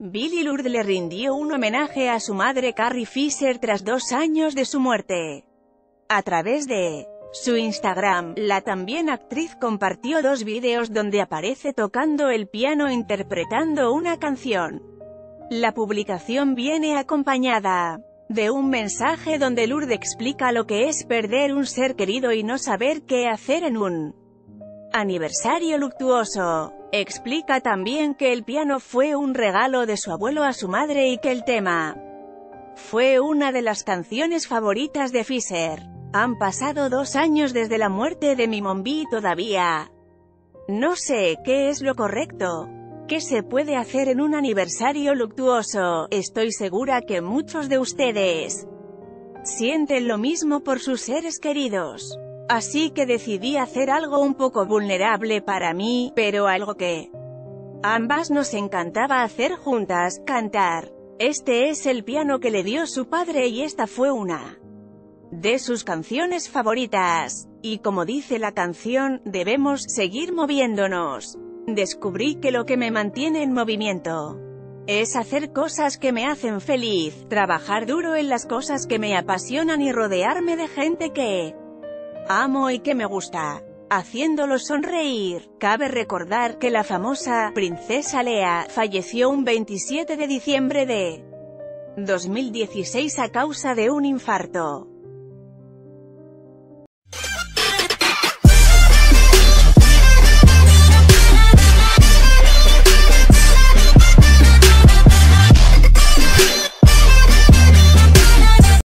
Billy Lourdes le rindió un homenaje a su madre Carrie Fisher tras dos años de su muerte. A través de su Instagram, la también actriz compartió dos vídeos donde aparece tocando el piano interpretando una canción. La publicación viene acompañada de un mensaje donde Lourdes explica lo que es perder un ser querido y no saber qué hacer en un aniversario luctuoso. Explica también que el piano fue un regalo de su abuelo a su madre y que el tema fue una de las canciones favoritas de Fisher. Han pasado dos años desde la muerte de mi mombi todavía. No sé qué es lo correcto. ¿Qué se puede hacer en un aniversario luctuoso? Estoy segura que muchos de ustedes sienten lo mismo por sus seres queridos. Así que decidí hacer algo un poco vulnerable para mí, pero algo que ambas nos encantaba hacer juntas, cantar. Este es el piano que le dio su padre y esta fue una de sus canciones favoritas. Y como dice la canción, debemos seguir moviéndonos. Descubrí que lo que me mantiene en movimiento es hacer cosas que me hacen feliz, trabajar duro en las cosas que me apasionan y rodearme de gente que amo y que me gusta, haciéndolo sonreír. Cabe recordar que la famosa princesa Lea falleció un 27 de diciembre de 2016 a causa de un infarto.